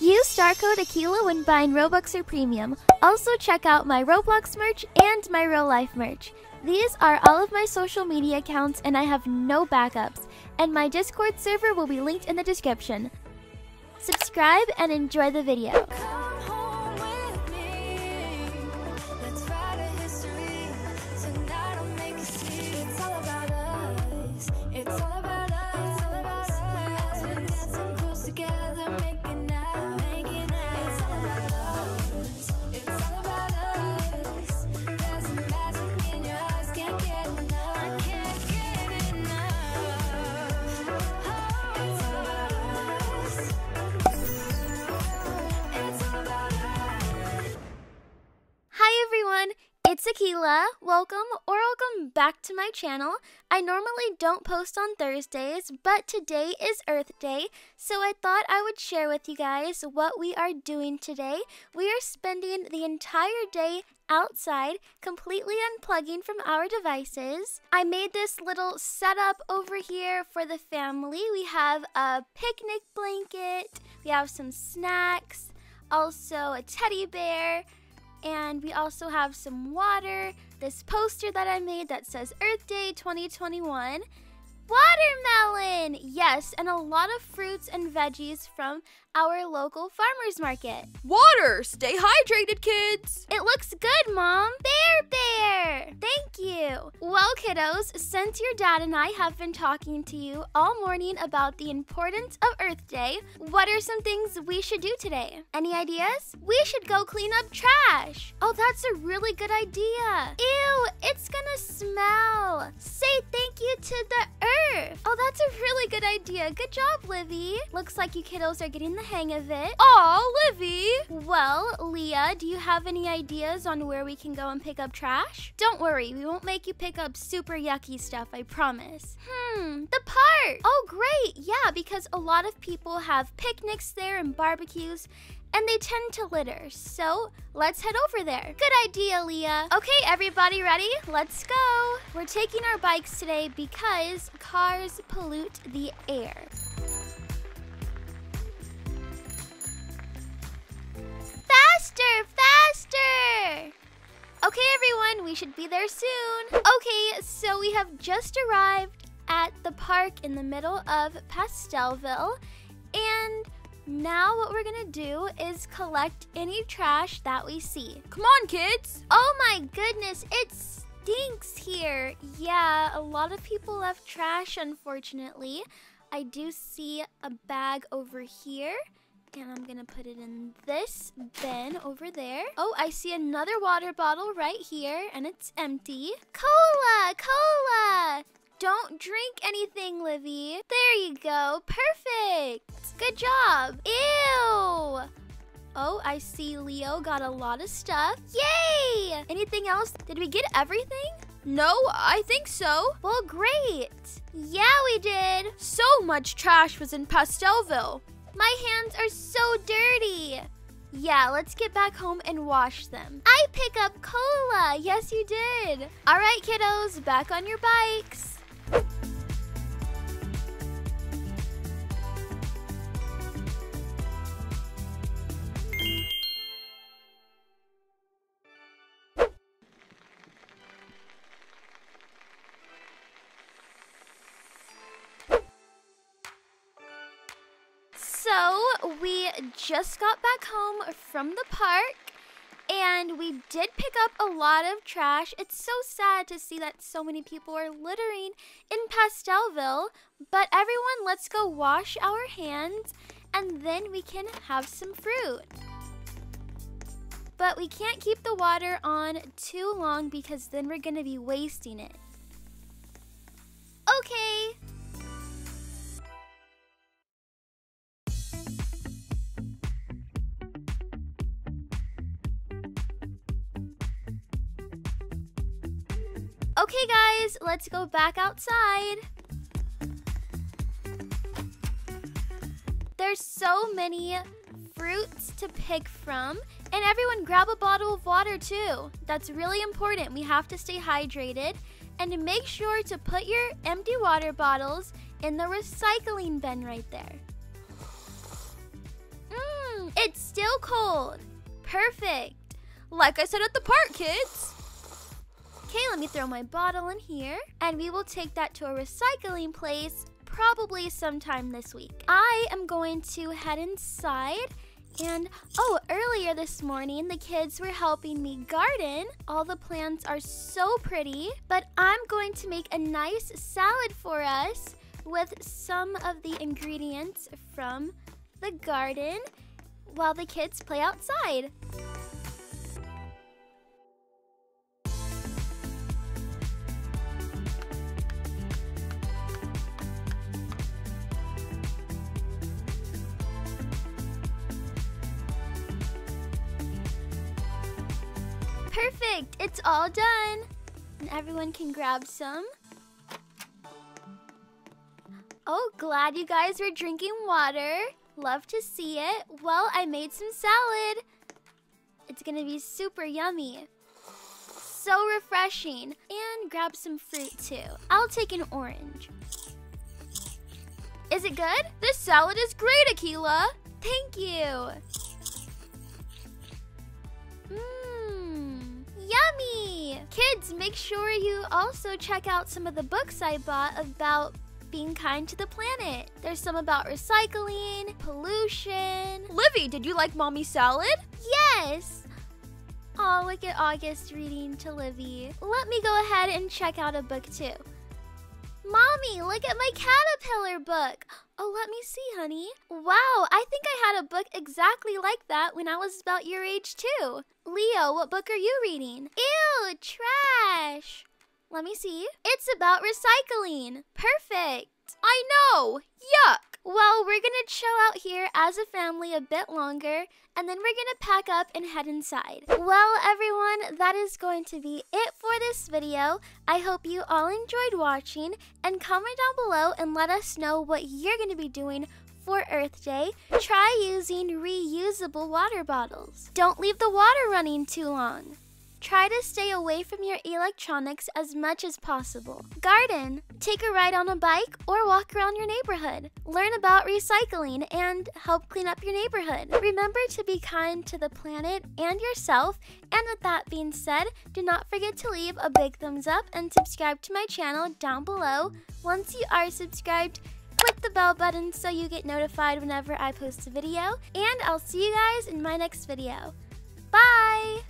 Use star code Akeila when buying Robux or Premium. Also, check out my Roblox merch and my real life merch. These are all of my social media accounts, and I have no backups. And my Discord server will be linked in the description. Subscribe and enjoy the video. Akeila. Welcome or welcome back to my channel. I normally don't post on Thursdays, but today is Earth Day, so I thought I would share with you guys what we are doing today. We are spending the entire day outside, completely unplugging from our devices. I made this little setup over here for the family. We have a picnic blanket, we have some snacks, also a teddy bear. And we also have some water, this poster that I made that says Earth Day 2021, watermelon, yes, and a lot of fruits and veggies from our local farmers market. Water! Stay hydrated, kids! It looks good, Mom. Bear Bear! Thank you. Well, kiddos, since your dad and I have been talking to you all morning about the importance of Earth Day, what are some things we should do today? Any ideas? We should go clean up trash. Oh, that's a really good idea. Ew, it's gonna smell. Say thank you to the earth. Oh, that's a really good idea. Good job, Livy. Looks like you kiddos are getting the hang of it. Aw, Livy! Well, Leah, do you have any ideas on where we can go and pick up trash? Don't worry, we won't make you pick up super yucky stuff, I promise. Hmm, the park! Oh, great! Yeah, because a lot of people have picnics there and barbecues, and they tend to litter. So let's head over there. Good idea, Leah. Okay, everybody ready? Let's go. We're taking our bikes today because cars pollute the air. Faster, faster! Okay, everyone, we should be there soon. Okay, so we have just arrived at the park in the middle of Pastelville, now what we're gonna do is collect any trash that we see. Come on, kids! Oh my goodness, it stinks here. Yeah, a lot of people left trash, unfortunately. I do see a bag over here. And I'm gonna put it in this bin over there. Oh, I see another water bottle right here, and it's empty. Cola! Cola! Don't drink anything, Livy. There you go. Perfect. Good job. Ew. Oh, I see Leo got a lot of stuff. Yay! Anything else? Did we get everything? No, I think so. Well, great. Yeah, we did. So much trash was in Pastelville. My hands are so dirty. Yeah, let's get back home and wash them. I pick up cola. Yes, you did. All right, kiddos, back on your bikes. So, we just got back home from the park and we did pick up a lot of trash. It's so sad to see that so many people are littering in Pastelville, but everyone, let's go wash our hands and then we can have some fruit. But we can't keep the water on too long because then we're going to be wasting it. Okay. Okay, guys, let's go back outside. There's so many fruits to pick from, and everyone grab a bottle of water too. That's really important. We have to stay hydrated. And make sure to put your empty water bottles in the recycling bin right there. Mmm, it's still cold. Perfect. Like I said at the park, kids. Okay, let me throw my bottle in here, and we will take that to a recycling place probably sometime this week. I am going to head inside. And oh, earlier this morning, the kids were helping me garden. All the plants are so pretty, but I'm going to make a nice salad for us with some of the ingredients from the garden while the kids play outside. Perfect! It's all done! And everyone can grab some. Oh, glad you guys were drinking water. Love to see it. Well, I made some salad. It's gonna be super yummy. So refreshing. And grab some fruit too. I'll take an orange. Is it good? This salad is great, Akeila. Thank you. Kids, make sure you also check out some of the books I bought about being kind to the planet. There's some about recycling, pollution. Livy, did you like mommy's salad? Yes! Oh, look at August reading to Livy. Let me go ahead and check out a book too. Mommy, look at my caterpillar book. Oh, let me see, honey. Wow, I think I had a book exactly like that when I was about your age, too. Leo, what book are you reading? Ew, trash. Let me see. It's about recycling. Perfect. I know. Yuck. Well, we're gonna chill out here as a family a bit longer, and then we're gonna pack up and head inside. Well, everyone, that is going to be it for this video. I hope you all enjoyed watching, and comment down below and let us know what you're gonna be doing for Earth Day. Try using reusable water bottles. Don't leave the water running too long. Try to stay away from your electronics as much as possible. Garden. Take a ride on a bike or walk around your neighborhood. Learn about recycling and help clean up your neighborhood. Remember to be kind to the planet and yourself. And with that being said, do not forget to leave a big thumbs up and subscribe to my channel down below. Once you are subscribed, click the bell button so you get notified whenever I post a video. And I'll see you guys in my next video. Bye!